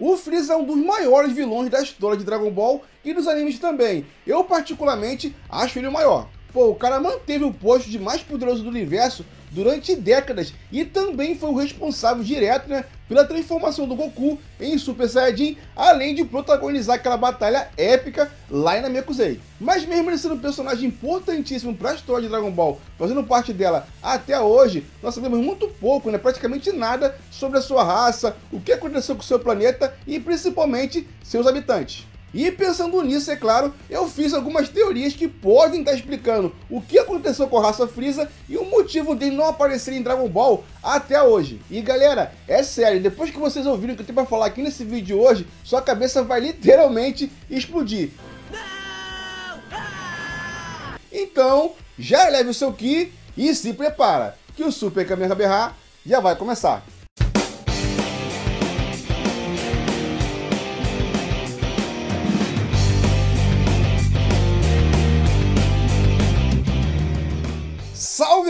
O Freeza é um dos maiores vilões da história de Dragon Ball e dos animes também. Eu, particularmente, acho ele o maior. Pô, o cara manteve o posto de mais poderoso do universo durante décadas e também foi o responsável direto né, pela transformação do Goku em Super Saiyajin, além de protagonizar aquela batalha épica lá em Namekusei. Mas mesmo ele sendo um personagem importantíssimo para a história de Dragon Ball, fazendo parte dela até hoje, nós sabemos muito pouco, né, praticamente nada sobre a sua raça, o que aconteceu com seu planeta e principalmente seus habitantes. E pensando nisso, é claro, eu fiz algumas teorias que podem estar explicando o que aconteceu com a raça Freeza e o motivo dele não aparecer em Dragon Ball até hoje. E galera, é sério, depois que vocês ouviram o que eu tenho pra falar aqui nesse vídeo hoje, sua cabeça vai literalmente explodir. Então, já leve o seu Ki e se prepara, que o Super Kamehameha já vai começar.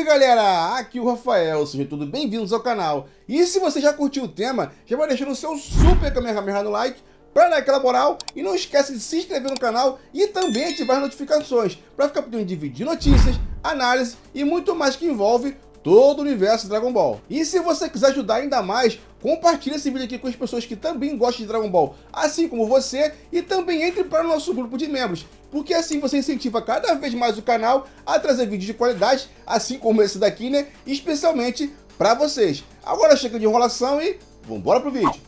Galera, aqui o Rafael, sejam todos bem-vindos ao canal. E se você já curtiu o tema, já vai deixando o seu super Kamehameha no like para dar aquela moral e não esquece de se inscrever no canal e também ativar as notificações para ficar podendo dividir notícias, análise e muito mais que envolve todo o universo Dragon Ball. E se você quiser ajudar ainda mais, compartilhe esse vídeo aqui com as pessoas que também gostam de Dragon Ball, assim como você, e também entre para o nosso grupo de membros, porque assim você incentiva cada vez mais o canal a trazer vídeos de qualidade, assim como esse daqui, né, especialmente para vocês. Agora chega de enrolação e vamos embora pro vídeo.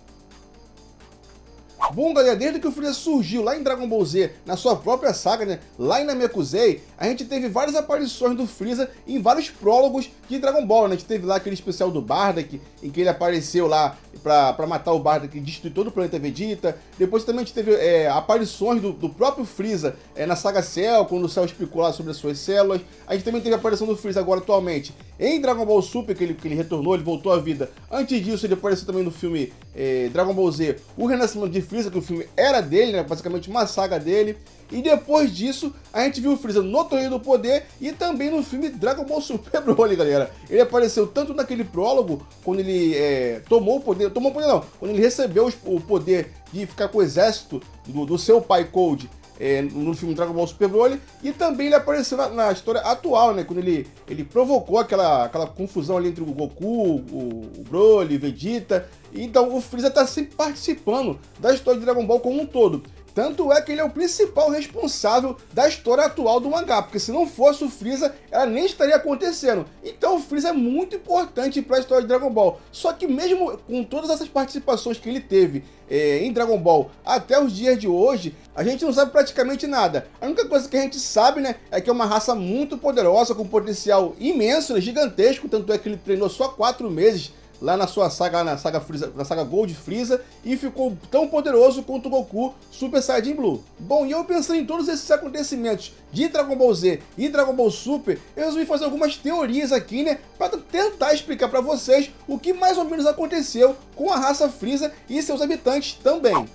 Bom, galera, desde que o Freeza surgiu lá em Dragon Ball Z, na sua própria saga, né, lá em Namekusei, a gente teve várias aparições do Freeza em vários prólogos de Dragon Ball, né? A gente teve lá aquele especial do Bardock, em que ele apareceu lá pra, pra matar o Bardock e destruir todo o planeta Vegeta. Depois também a gente teve é, aparições do, do, próprio Freeza é, na saga Cell, quando o Cell explicou lá sobre as suas células. A gente também teve a aparição do Freeza agora atualmente em Dragon Ball Super, que ele, que ele retornou, ele voltou à vida. Antes disso, ele apareceu também no filme é, Dragon Ball Z, O Renascimento de Freeza, que o filme era dele, né? Basicamente uma saga dele. E depois disso, a gente viu o Freeza no Torneio do Poder e também no filme Dragon Ball Super Broly, galera. Ele apareceu tanto naquele prólogo, quando ele é, tomou o poder, tomou o poder não, quando ele recebeu o poder de ficar com o exército do, do seu pai Cold, é, no filme Dragon Ball Super Broly, e também ele apareceu na, na, história atual, né, quando ele, ele provocou aquela, aquela confusão ali entre o Goku, o, o Broly, Vegeta, então o Freeza está sempre participando da história de Dragon Ball como um todo. Tanto é que ele é o principal responsável da história atual do mangá, porque se não fosse o Freeza, ela nem estaria acontecendo. Então o Freeza é muito importante para a história de Dragon Ball. Só que mesmo com todas essas participações que ele teve é, em Dragon Ball até os dias de hoje, a gente não sabe praticamente nada. A única coisa que a gente sabe, né, é que é uma raça muito poderosa, com potencial imenso, né, gigantesco, tanto é que ele treinou só quatro meses lá na sua saga, na saga, Freeza, na saga Gold Freeza, e ficou tão poderoso quanto o Goku Super Saiyajin Blue. Bom, e eu pensando em todos esses acontecimentos de Dragon Ball Z e Dragon Ball Super, eu resolvi fazer algumas teorias aqui, né, para tentar explicar para vocês o que mais ou menos aconteceu com a raça Freeza e seus habitantes também.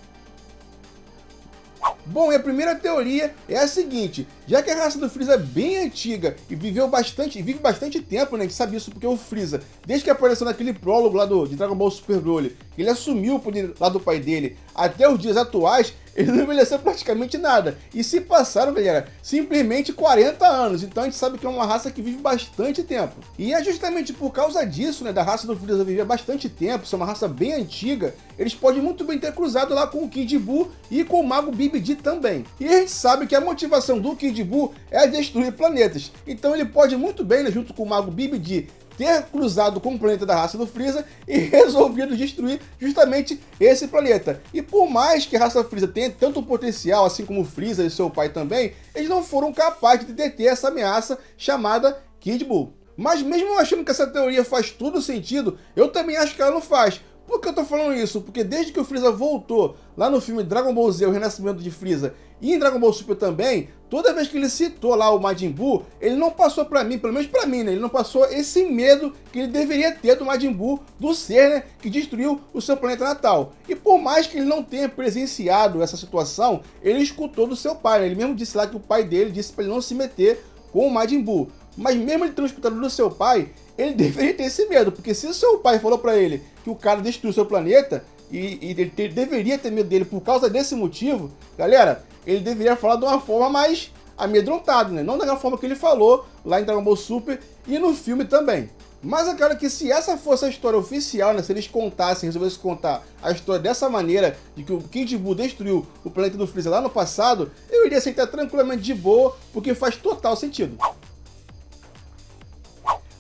Bom, e a primeira teoria é a seguinte, já que a raça do Freeza é bem antiga e viveu bastante, vive bastante tempo, né, a gente sabe isso porque o Freeza, desde que apareceu naquele prólogo lá do, de Dragon Ball Super Broly, ele assumiu o poder lá do pai dele, até os dias atuais, ele não envelheceu praticamente nada. E se passaram, galera, simplesmente 40 anos. Então a gente sabe que é uma raça que vive bastante tempo. E é justamente por causa disso, né, da raça do Freeza viver bastante tempo, ser uma raça bem antiga, eles podem muito bem ter cruzado lá com o Kid Buu e com o Mago Bibidi também. E a gente sabe que a motivação do Kid Buu é destruir planetas. Então ele pode muito bem, né, junto com o Mago Bibidi, ter cruzado com o planeta da raça do Freeza e resolvido destruir justamente esse planeta. E por mais que a raça Freeza tenha tanto potencial, assim como o Freeza e seu pai também, eles não foram capazes de deter essa ameaça chamada Kid Buu. Mas mesmo achando que essa teoria faz todo sentido, eu também acho que ela não faz, por que eu tô falando isso? Porque desde que o Freeza voltou lá no filme Dragon Ball Z, o Renascimento de Freeza, e em Dragon Ball Super também, toda vez que ele citou lá o Majin Buu, ele não passou para mim, pelo menos para mim, né? Ele não passou esse medo que ele deveria ter do Majin Buu, do ser, né? Que destruiu o seu planeta natal. E por mais que ele não tenha presenciado essa situação, ele escutou do seu pai, né? Ele mesmo disse lá que o pai dele disse para ele não se meter com o Majin Buu. Mas mesmo ele tendo escutado do seu pai, ele deveria ter esse medo, porque se seu pai falou para ele que o cara destruiu seu planeta, e, e ele te, deveria ter medo dele por causa desse motivo, galera, ele deveria falar de uma forma mais amedrontado, né? Não da forma que ele falou lá em Dragon Ball Super e no filme também. Mas eu quero que se essa fosse a história oficial, né, se eles contassem, resolvessem contar a história dessa maneira, de que o Kid Buu destruiu o planeta do Freezer lá no passado, eu iria aceitar tranquilamente de boa, porque faz total sentido.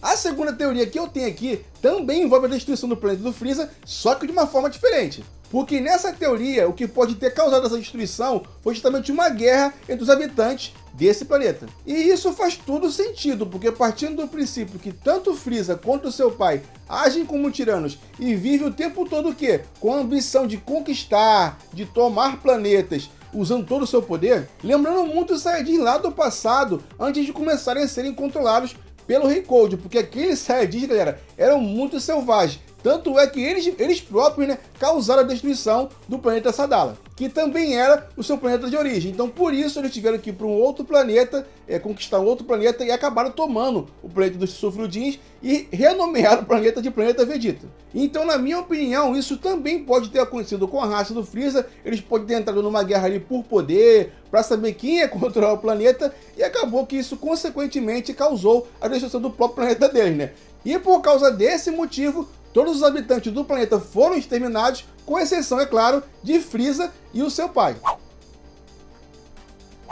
A segunda teoria que eu tenho aqui também envolve a destruição do planeta do Freeza, só que de uma forma diferente. Porque nessa teoria, o que pode ter causado essa destruição foi justamente uma guerra entre os habitantes desse planeta. E isso faz todo sentido, porque partindo do princípio que tanto Freeza quanto seu pai agem como tiranos e vivem o tempo todo o quê? Com a ambição de conquistar, de tomar planetas, usando todo o seu poder, lembrando muito os Saiyajin lá do passado, antes de começarem a serem controlados pelo Rei Cold, porque aqueles Saiyajins, galera, eram muito selvagens. Tanto é que eles, eles próprios né, causaram a destruição do planeta Sadala, que também era o seu planeta de origem. Então, por isso, eles tiveram que ir para um outro planeta, é, conquistar um outro planeta e acabaram tomando o planeta dos Sulfurudins e renomearam o planeta de Planeta Vegeta. Então, na minha opinião, isso também pode ter acontecido com a raça do Freeza. Eles podem ter entrado numa guerra ali por poder, para saber quem ia controlar o planeta, e acabou que isso, consequentemente, causou a destruição do próprio planeta deles, né? E por causa desse motivo, Todos os habitantes do planeta foram exterminados, com exceção, é claro, de Frieza e o seu pai.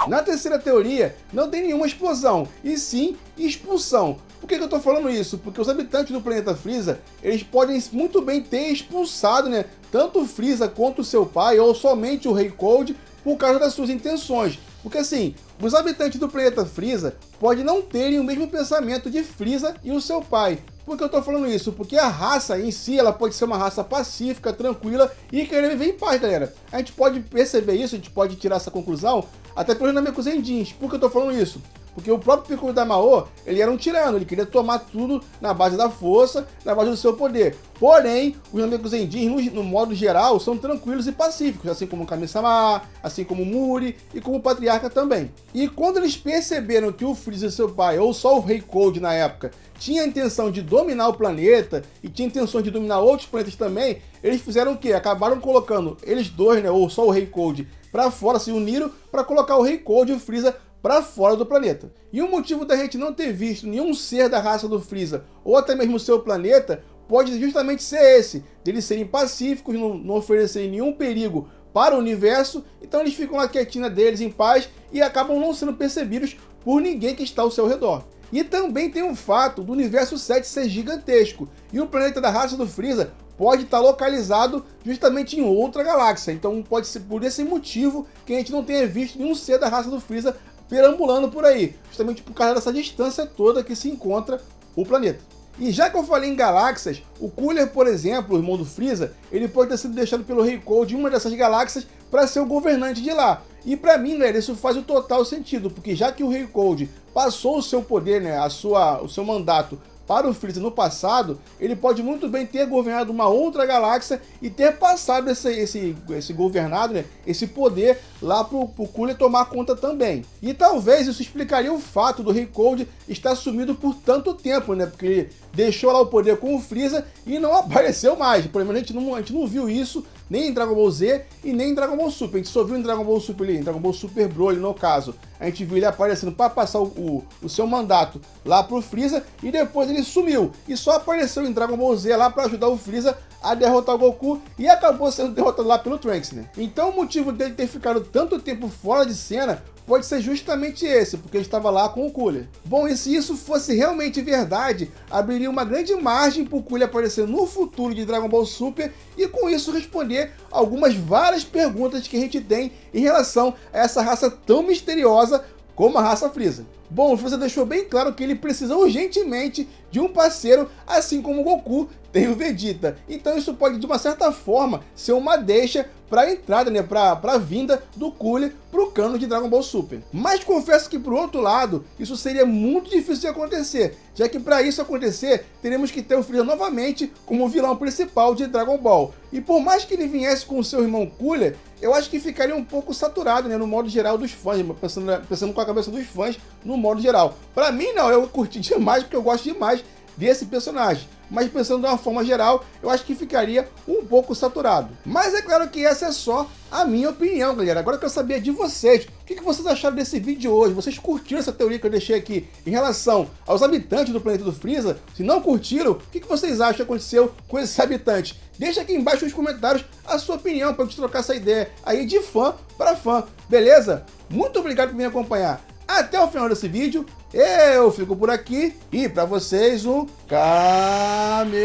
Na terceira teoria, não tem nenhuma explosão, e sim expulsão. Por que, que eu estou falando isso? Porque os habitantes do planeta Frieza, eles podem muito bem ter expulsado, né, tanto o Frieza quanto seu pai, ou somente o Rei Cold, por causa das suas intenções. Porque assim, os habitantes do planeta Frieza podem não terem o mesmo pensamento de Frieza e o seu pai, por que eu tô falando isso? Porque a raça em si, ela pode ser uma raça pacífica, tranquila e querer viver em paz, galera. A gente pode perceber isso, a gente pode tirar essa conclusão até pelos Namekusei Jeans. Por que eu tô falando isso? Porque o próprio Piccolo da Mao, ele era um tirano, ele queria tomar tudo na base da força, na base do seu poder. Porém, os Namekusei no, no modo geral, são tranquilos e pacíficos, assim como o Kami-sama, assim como Muri e como o Patriarca também. E quando eles perceberam que o Freeza, seu pai, ou só o Rei Cold na época, tinha a intenção de dominar o planeta e tinha intenção de dominar outros planetas também, eles fizeram o quê? Acabaram colocando eles dois, né, ou só o Rei Cold, para fora, se uniram para colocar o Rei Cold e o Freeza para fora do planeta. E o motivo da gente não ter visto nenhum ser da raça do Freeza, ou até mesmo seu planeta, pode justamente ser esse, deles serem pacíficos, não, não oferecerem nenhum perigo para o universo, então eles ficam lá quietinha deles em paz e acabam não sendo percebidos por ninguém que está ao seu redor. E também tem o fato do universo 7 ser gigantesco, e o planeta da raça do Freeza pode estar localizado justamente em outra galáxia. Então pode ser por esse motivo que a gente não tenha visto nenhum ser da raça do Freeza perambulando por aí, justamente por causa dessa distância toda que se encontra o planeta. E já que eu falei em galáxias, o Cooler, por exemplo, o irmão do Freeza, ele pode ter sido deixado pelo Rei Cold em uma dessas galáxias para ser o governante de lá. E para mim, galera, isso faz o total sentido, porque já que o Rei Cold passou o seu poder, né, a sua, o seu mandato para o Freeza no passado, ele pode muito bem ter governado uma outra galáxia e ter passado esse, esse, esse governado, né, esse poder lá para o Cooler tomar conta também. E talvez isso explicaria o fato do Rei Cold estar sumido por tanto tempo, né, porque deixou lá o poder com o Freeza e não apareceu mais. Pelo menos a gente não, a gente não viu isso nem em Dragon Ball Z e nem em Dragon Ball Super. A gente só viu em Dragon Ball Super em Dragon Ball Super Broly no caso. A gente viu ele aparecendo para passar o, o, o, seu mandato lá pro Freeza e depois ele sumiu. E só apareceu em Dragon Ball Z lá para ajudar o Freeza a derrotar o Goku e acabou sendo derrotado lá pelo Trunks, né? Então o motivo dele ter ficado tanto tempo fora de cena pode ser justamente esse, porque ele estava lá com o Cooler. Bom, e se isso fosse realmente verdade, abriria uma grande margem para o Cooler aparecer no futuro de Dragon Ball Super e com isso responder algumas várias perguntas que a gente tem em relação a essa raça tão misteriosa como a raça Freeza. Bom, o Freeza deixou bem claro que ele precisa urgentemente de um parceiro, assim como o Goku tem o Vegeta. Então isso pode, de uma certa forma, ser uma deixa para a entrada, né, para a vinda do Cooler para o cano de Dragon Ball Super. Mas confesso que, por outro lado, isso seria muito difícil de acontecer, já que para isso acontecer, teremos que ter o Freeza novamente como vilão principal de Dragon Ball. E por mais que ele viesse com seu irmão Cooler, eu acho que ficaria um pouco saturado, né, no modo geral dos fãs, pensando, pensando com a cabeça dos fãs no modo geral. Para mim, não, eu curti demais, porque eu gosto demais desse personagem. Mas pensando de uma forma geral, eu acho que ficaria um pouco saturado. Mas é claro que essa é só a minha opinião, galera. Agora eu quero saber de vocês. O que vocês acharam desse vídeo hoje? Vocês curtiram essa teoria que eu deixei aqui em relação aos habitantes do planeta do Freeza? Se não curtiram, o que vocês acham que aconteceu com esses habitantes? Deixa aqui embaixo nos comentários a sua opinião para gente trocar essa ideia aí de fã para fã, beleza? Muito obrigado por me acompanhar até o final desse vídeo. Eu fico por aqui e para vocês um Kamehameha!